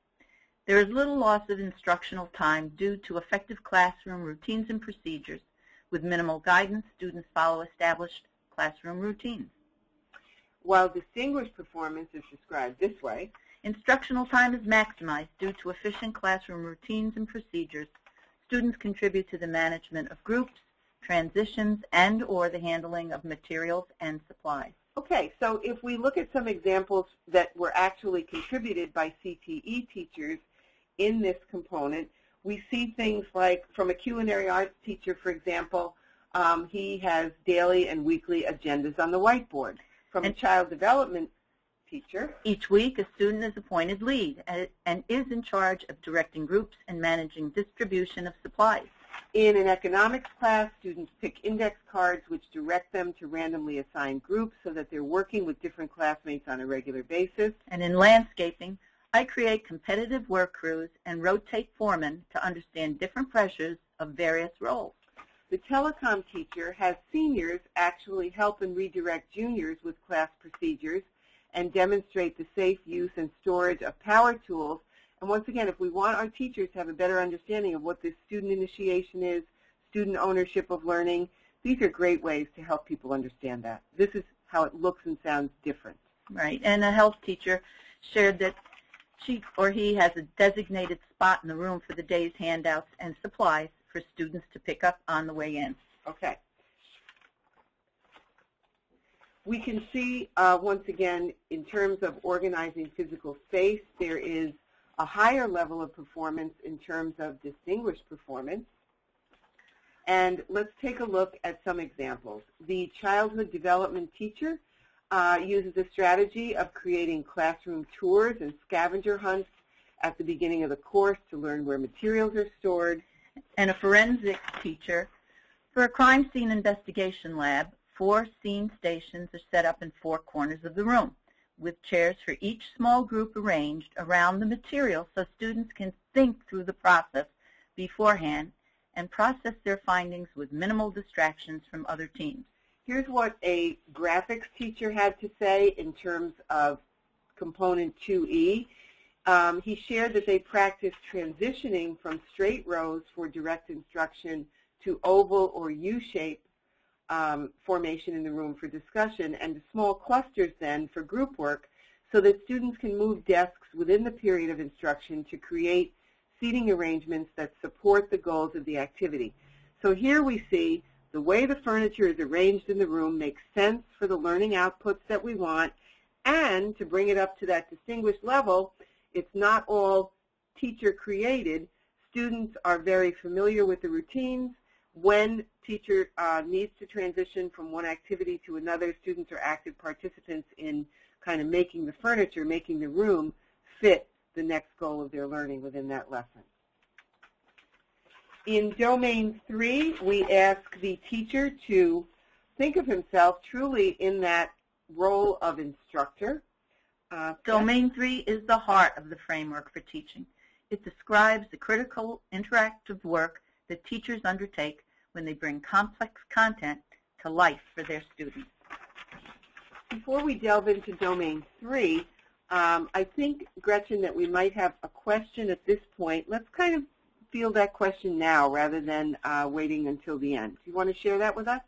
There is little loss of instructional time due to effective classroom routines and procedures. With minimal guidance, students follow established classroom routines. While distinguished performance is described this way, instructional time is maximized due to efficient classroom routines and procedures. Students contribute to the management of groups, transitions, and or the handling of materials and supplies. Okay, so if we look at some examples that were actually contributed by CTE teachers in this component, we see things like from a culinary arts teacher, for example, um, he has daily and weekly agendas on the whiteboard. From and a child development teacher. Each week, a student is appointed lead and is in charge of directing groups and managing distribution of supplies. In an economics class, students pick index cards which direct them to randomly assigned groups so that they're working with different classmates on a regular basis. And in landscaping, I create competitive work crews and rotate foremen to understand different pressures of various roles. The telecom teacher has seniors actually help and redirect juniors with class procedures and demonstrate the safe use and storage of power tools. And once again, if we want our teachers to have a better understanding of what this student initiation is, student ownership of learning, these are great ways to help people understand that. This is how it looks and sounds different. Right, and a health teacher shared that she or he has a designated spot in the room for the day's handouts and supplies for students to pick up on the way in. Okay. We can see, uh, once again, in terms of organizing physical space, there is a higher level of performance in terms of distinguished performance. And let's take a look at some examples. The childhood development teacher uh, uses a strategy of creating classroom tours and scavenger hunts at the beginning of the course to learn where materials are stored. And a forensic teacher for a crime scene investigation lab, four scene stations are set up in four corners of the room with chairs for each small group arranged around the material so students can think through the process beforehand and process their findings with minimal distractions from other teams. Here's what a graphics teacher had to say in terms of component 2E. Um, he shared that they practiced transitioning from straight rows for direct instruction to oval or U-shape um, formation in the room for discussion and to small clusters then for group work so that students can move desks within the period of instruction to create seating arrangements that support the goals of the activity. So here we see the way the furniture is arranged in the room makes sense for the learning outputs that we want, and to bring it up to that distinguished level, it's not all teacher created. Students are very familiar with the routines. When teacher uh, needs to transition from one activity to another, students are active participants in kind of making the furniture, making the room fit the next goal of their learning within that lesson. In domain three, we ask the teacher to think of himself truly in that role of instructor. Uh, domain three is the heart of the framework for teaching. It describes the critical interactive work that teachers undertake when they bring complex content to life for their students. Before we delve into domain three, um, I think, Gretchen, that we might have a question at this point. Let's kind of field that question now rather than uh, waiting until the end. Do you want to share that with us?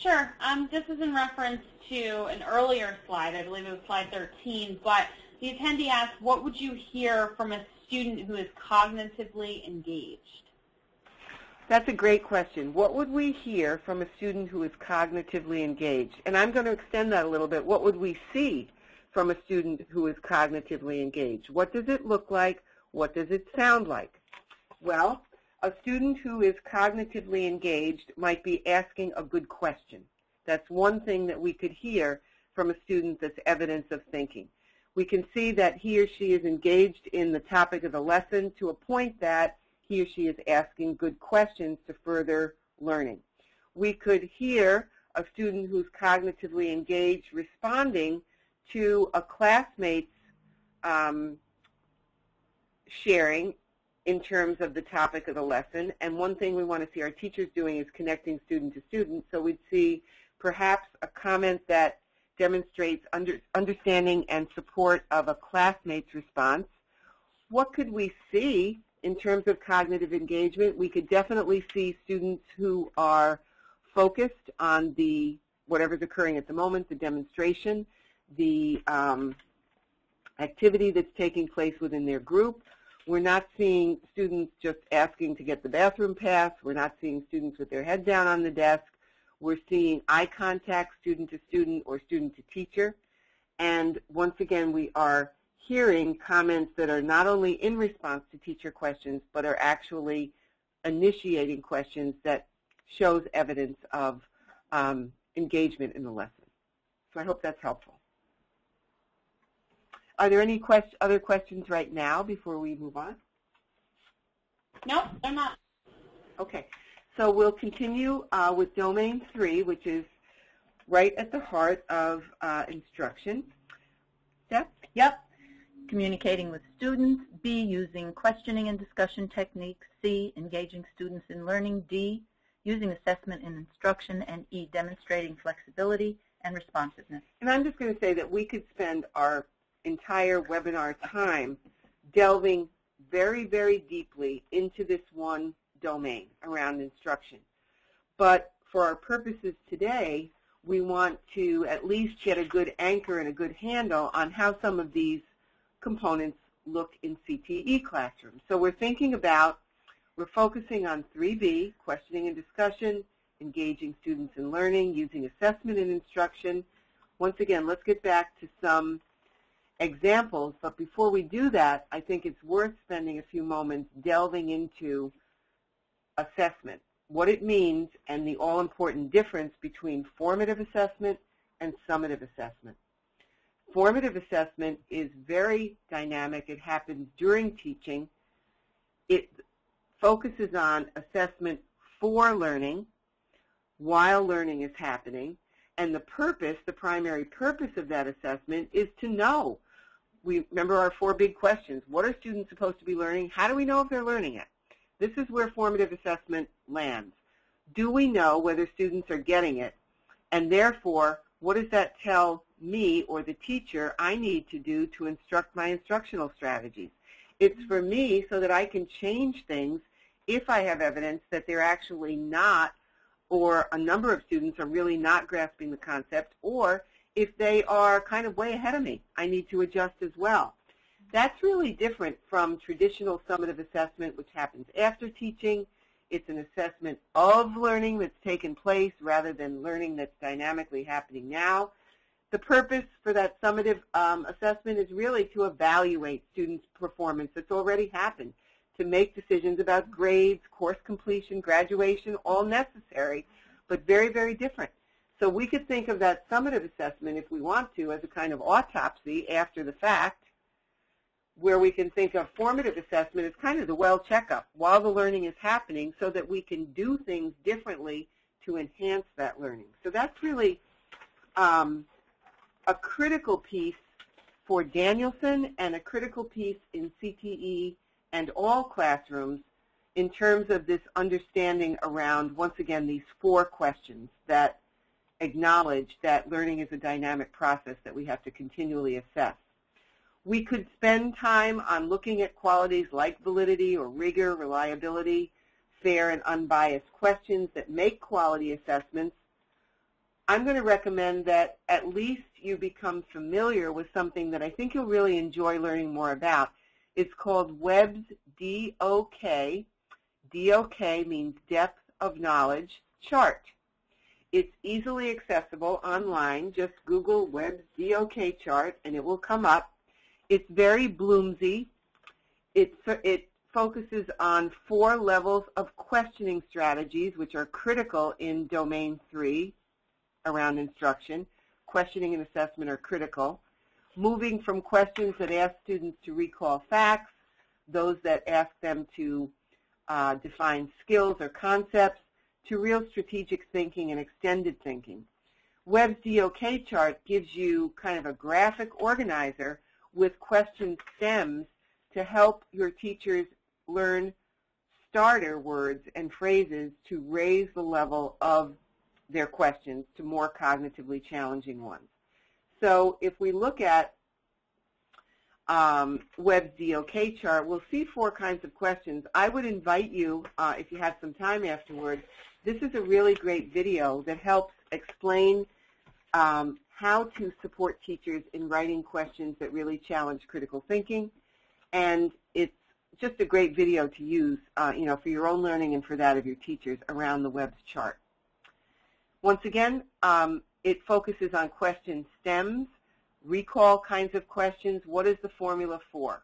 Sure. Um, this is in reference to an earlier slide. I believe it was slide 13. But the attendee asked, what would you hear from a student who is cognitively engaged? That's a great question. What would we hear from a student who is cognitively engaged? And I'm going to extend that a little bit. What would we see from a student who is cognitively engaged? What does it look like? What does it sound like? Well, a student who is cognitively engaged might be asking a good question. That's one thing that we could hear from a student that's evidence of thinking. We can see that he or she is engaged in the topic of the lesson to a point that he or she is asking good questions to further learning. We could hear a student who's cognitively engaged responding to a classmate's um, sharing in terms of the topic of the lesson. And one thing we want to see our teachers doing is connecting student to student. So we'd see perhaps a comment that demonstrates under, understanding and support of a classmate's response. What could we see in terms of cognitive engagement? We could definitely see students who are focused on the whatever's occurring at the moment, the demonstration, the um, activity that's taking place within their group, we're not seeing students just asking to get the bathroom pass. We're not seeing students with their head down on the desk. We're seeing eye contact, student to student or student to teacher. And once again, we are hearing comments that are not only in response to teacher questions, but are actually initiating questions that shows evidence of um, engagement in the lesson. So I hope that's helpful. Are there any quest other questions right now before we move on? No, they're not. Okay, so we'll continue uh, with domain three, which is right at the heart of uh, instruction. Steph? Yep. Communicating with students. B, using questioning and discussion techniques. C, engaging students in learning. D, using assessment in instruction. And E, demonstrating flexibility and responsiveness. And I'm just going to say that we could spend our entire webinar time delving very, very deeply into this one domain around instruction. But for our purposes today, we want to at least get a good anchor and a good handle on how some of these components look in CTE classrooms. So we're thinking about, we're focusing on 3B, questioning and discussion, engaging students in learning, using assessment and instruction. Once again, let's get back to some examples, but before we do that, I think it's worth spending a few moments delving into assessment, what it means, and the all-important difference between formative assessment and summative assessment. Formative assessment is very dynamic. It happens during teaching. It focuses on assessment for learning while learning is happening. And the purpose, the primary purpose of that assessment is to know. We remember our four big questions. What are students supposed to be learning? How do we know if they're learning it? This is where formative assessment lands. Do we know whether students are getting it? And therefore, what does that tell me or the teacher I need to do to instruct my instructional strategies? It's for me so that I can change things if I have evidence that they're actually not or a number of students are really not grasping the concept, or if they are kind of way ahead of me, I need to adjust as well. That's really different from traditional summative assessment, which happens after teaching. It's an assessment of learning that's taken place rather than learning that's dynamically happening now. The purpose for that summative um, assessment is really to evaluate students' performance that's already happened to make decisions about grades, course completion, graduation, all necessary, but very, very different. So we could think of that summative assessment, if we want to, as a kind of autopsy after the fact, where we can think of formative assessment as kind of the well checkup while the learning is happening so that we can do things differently to enhance that learning. So that's really um, a critical piece for Danielson and a critical piece in CTE and all classrooms in terms of this understanding around, once again, these four questions that acknowledge that learning is a dynamic process that we have to continually assess. We could spend time on looking at qualities like validity or rigor, reliability, fair and unbiased questions that make quality assessments. I'm going to recommend that at least you become familiar with something that I think you'll really enjoy learning more about, it's called Webb's DOK. DOK means depth of knowledge chart. It's easily accessible online. Just Google Webb's DOK chart and it will come up. It's very Bloomsy. It, it focuses on four levels of questioning strategies which are critical in Domain 3 around instruction. Questioning and assessment are critical moving from questions that ask students to recall facts, those that ask them to uh, define skills or concepts, to real strategic thinking and extended thinking. Webb's DOK chart gives you kind of a graphic organizer with question stems to help your teachers learn starter words and phrases to raise the level of their questions to more cognitively challenging ones. So if we look at um, Webb's DOK chart, we'll see four kinds of questions. I would invite you, uh, if you have some time afterwards, this is a really great video that helps explain um, how to support teachers in writing questions that really challenge critical thinking. And it's just a great video to use, uh, you know, for your own learning and for that of your teachers around the Webb's chart. Once again, um, it focuses on question stems, recall kinds of questions. What is the formula for?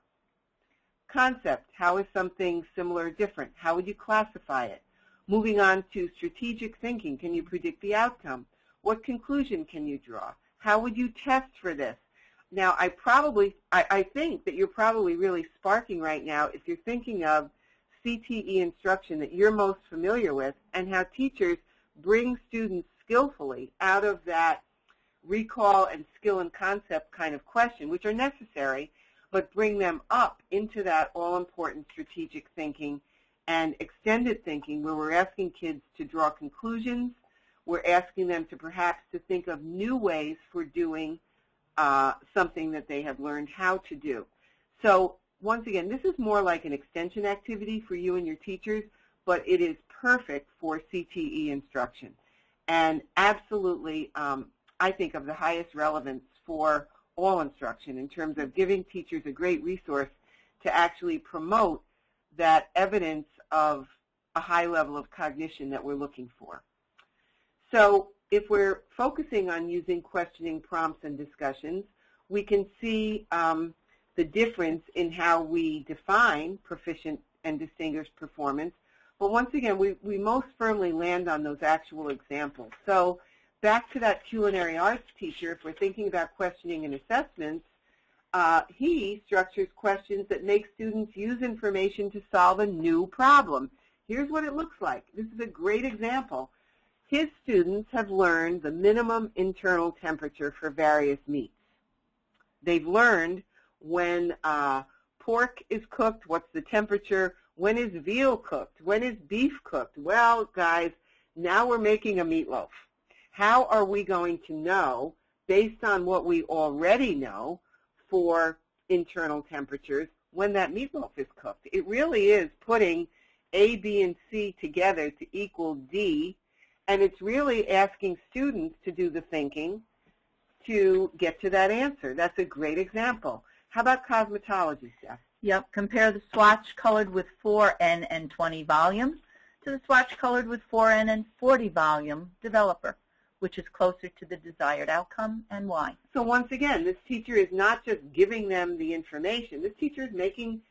Concept, how is something similar or different? How would you classify it? Moving on to strategic thinking, can you predict the outcome? What conclusion can you draw? How would you test for this? Now, I probably, I, I think that you're probably really sparking right now if you're thinking of CTE instruction that you're most familiar with and how teachers bring students skillfully out of that recall and skill and concept kind of question, which are necessary, but bring them up into that all-important strategic thinking and extended thinking where we're asking kids to draw conclusions. We're asking them to perhaps to think of new ways for doing uh, something that they have learned how to do. So once again, this is more like an extension activity for you and your teachers, but it is perfect for CTE instruction. And absolutely, um, I think, of the highest relevance for all instruction in terms of giving teachers a great resource to actually promote that evidence of a high level of cognition that we're looking for. So if we're focusing on using questioning prompts and discussions, we can see um, the difference in how we define proficient and distinguished performance. But once again, we, we most firmly land on those actual examples. So back to that culinary arts teacher, if we're thinking about questioning and assessments, uh, he structures questions that make students use information to solve a new problem. Here's what it looks like. This is a great example. His students have learned the minimum internal temperature for various meats. They've learned when uh, pork is cooked, what's the temperature, when is veal cooked, when is beef cooked. Well, guys, now we're making a meatloaf. How are we going to know, based on what we already know, for internal temperatures when that meatloaf is cooked? It really is putting A, B, and C together to equal D, and it's really asking students to do the thinking to get to that answer. That's a great example. How about cosmetology, Steph? Yep, compare the swatch colored with 4N and 20 volume to the swatch colored with 4N and 40 volume developer, which is closer to the desired outcome and why. So once again, this teacher is not just giving them the information. This teacher is making,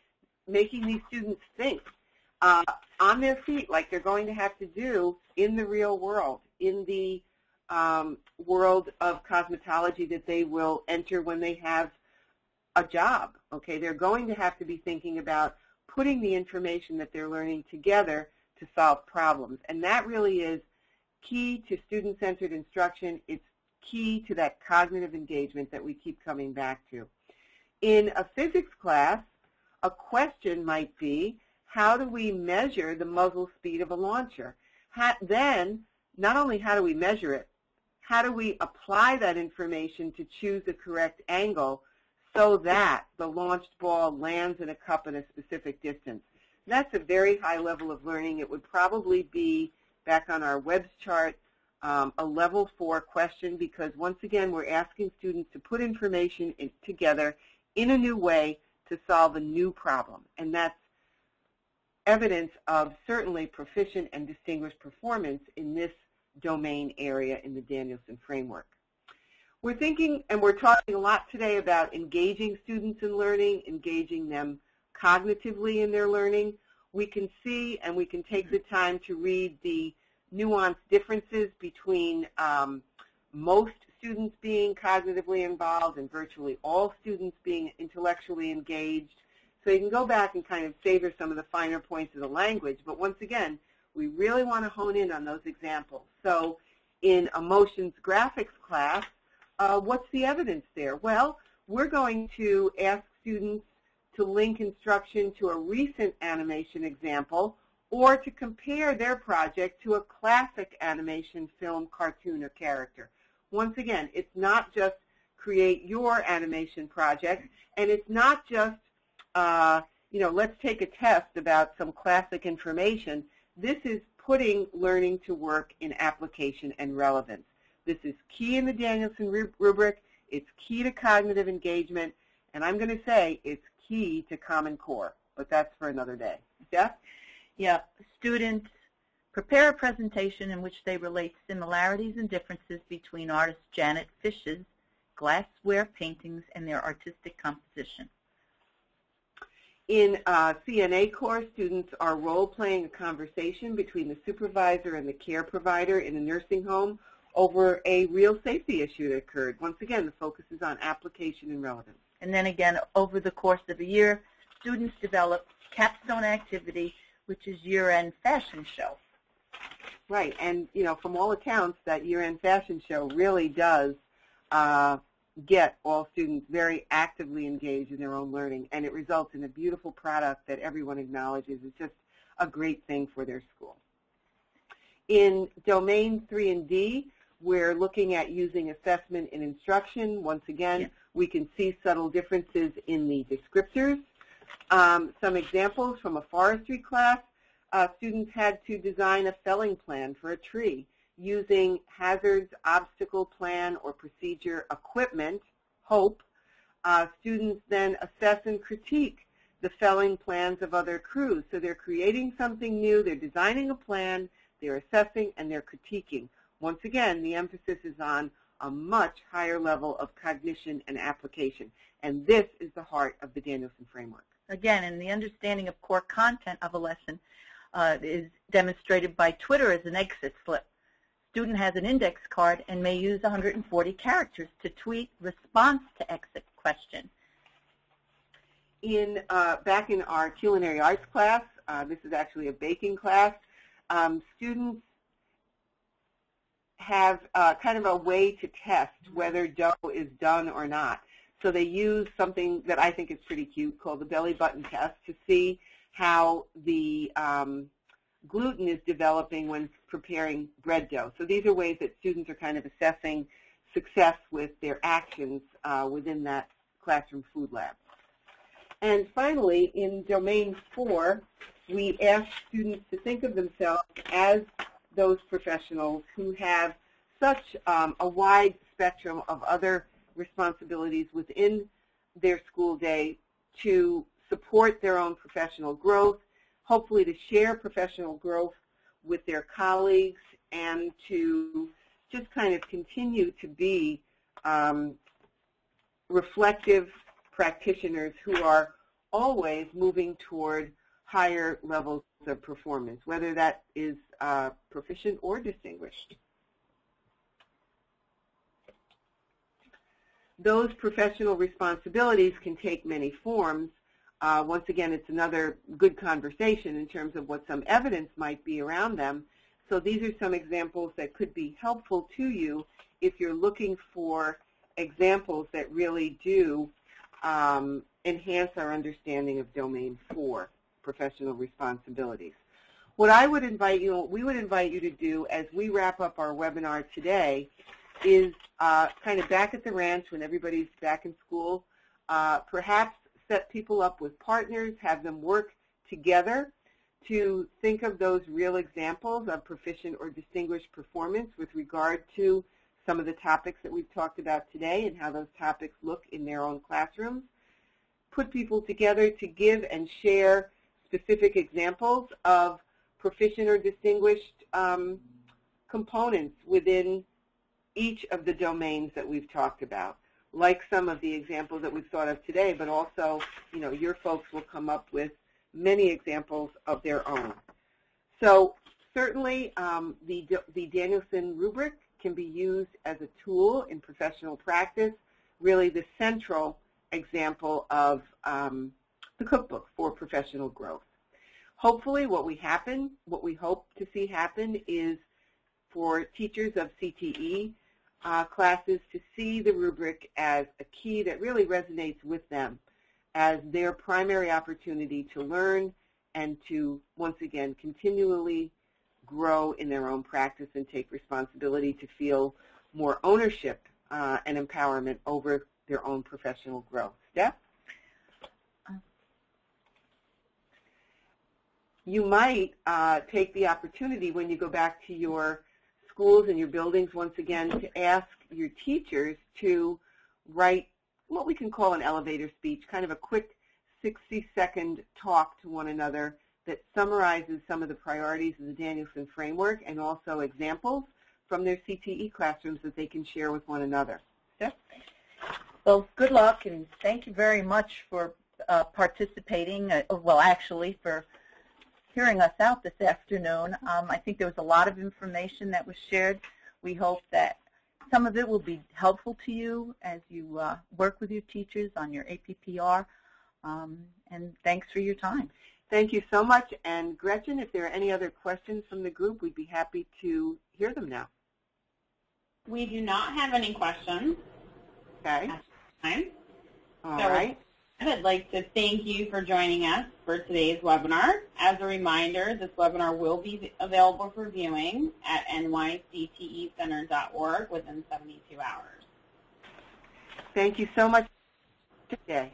making these students think uh, on their feet like they're going to have to do in the real world, in the um, world of cosmetology that they will enter when they have a job. Okay, they're going to have to be thinking about putting the information that they're learning together to solve problems, and that really is key to student-centered instruction. It's key to that cognitive engagement that we keep coming back to. In a physics class, a question might be, how do we measure the muzzle speed of a launcher? How, then, not only how do we measure it, how do we apply that information to choose the correct angle so that the launched ball lands in a cup at a specific distance? That's a very high level of learning. It would probably be, back on our Webb's chart, um, a level four question because once again we're asking students to put information in, together in a new way to solve a new problem. And that's evidence of certainly proficient and distinguished performance in this domain area in the Danielson framework. We're thinking and we're talking a lot today about engaging students in learning, engaging them cognitively in their learning. We can see and we can take the time to read the nuanced differences between um, most students being cognitively involved and virtually all students being intellectually engaged. So you can go back and kind of savor some of the finer points of the language. But once again, we really want to hone in on those examples. So in emotions graphics class, uh, what's the evidence there? Well, we're going to ask students to link instruction to a recent animation example or to compare their project to a classic animation film, cartoon, or character. Once again, it's not just create your animation project, and it's not just uh, you know, let's take a test about some classic information. This is putting learning to work in application and relevance. This is key in the Danielson rubric. It's key to cognitive engagement. And I'm going to say it's key to Common Core. But that's for another day. Jeff? Yeah. Students prepare a presentation in which they relate similarities and differences between artist Janet Fish's glassware paintings and their artistic composition. In uh, CNA course, students are role-playing a conversation between the supervisor and the care provider in a nursing home over a real safety issue that occurred. Once again, the focus is on application and relevance. And then again, over the course of a year, students develop capstone activity, which is year-end fashion show. Right, and you know, from all accounts, that year-end fashion show really does uh, get all students very actively engaged in their own learning, and it results in a beautiful product that everyone acknowledges is just a great thing for their school. In domain 3 and D, we're looking at using assessment in instruction. Once again, yeah. We can see subtle differences in the descriptors. Um, some examples from a forestry class, uh, students had to design a felling plan for a tree using hazards, obstacle plan, or procedure equipment, HOPE, uh, students then assess and critique the felling plans of other crews. So they're creating something new, they're designing a plan, they're assessing, and they're critiquing. Once again, the emphasis is on a much higher level of cognition and application. And this is the heart of the Danielson framework. Again, and the understanding of core content of a lesson uh, is demonstrated by Twitter as an exit slip. student has an index card and may use 140 characters to tweet response to exit question. In uh, Back in our culinary arts class, uh, this is actually a baking class, um, students have uh, kind of a way to test whether dough is done or not. So they use something that I think is pretty cute called the belly button test to see how the um, gluten is developing when preparing bread dough. So these are ways that students are kind of assessing success with their actions uh, within that classroom food lab. And finally, in domain four, we ask students to think of themselves as those professionals who have such um, a wide spectrum of other responsibilities within their school day to support their own professional growth, hopefully to share professional growth with their colleagues and to just kind of continue to be um, reflective practitioners who are always moving toward higher levels of performance, whether that is uh, proficient or distinguished. Those professional responsibilities can take many forms, uh, once again, it's another good conversation in terms of what some evidence might be around them. So these are some examples that could be helpful to you if you're looking for examples that really do um, enhance our understanding of Domain 4, professional responsibilities. What I would invite you, we would invite you to do as we wrap up our webinar today is uh, kind of back at the ranch when everybody's back in school, uh, perhaps set people up with partners, have them work together to think of those real examples of proficient or distinguished performance with regard to some of the topics that we've talked about today and how those topics look in their own classrooms. Put people together to give and share specific examples of proficient or distinguished um, components within each of the domains that we've talked about like some of the examples that we've thought of today, but also, you know, your folks will come up with many examples of their own. So certainly um, the, the Danielson rubric can be used as a tool in professional practice, really the central example of um, the cookbook for professional growth. Hopefully what we happen, what we hope to see happen is for teachers of CTE uh, classes to see the rubric as a key that really resonates with them as their primary opportunity to learn and to, once again, continually grow in their own practice and take responsibility to feel more ownership uh, and empowerment over their own professional growth. Steph? You might uh, take the opportunity when you go back to your schools and your buildings, once again, to ask your teachers to write what we can call an elevator speech, kind of a quick 60-second talk to one another that summarizes some of the priorities of the Danielson framework and also examples from their CTE classrooms that they can share with one another. Steph? Well, good luck, and thank you very much for uh, participating, uh, well, actually, for hearing us out this afternoon. Um, I think there was a lot of information that was shared. We hope that some of it will be helpful to you as you uh, work with your teachers on your APPR. Um, and thanks for your time. Thank you so much. And Gretchen, if there are any other questions from the group, we'd be happy to hear them now. We do not have any questions. Okay. All so right. I'd like to thank you for joining us for today's webinar. As a reminder, this webinar will be available for viewing at nyctecenter.org within 72 hours. Thank you so much today.